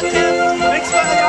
Thanks for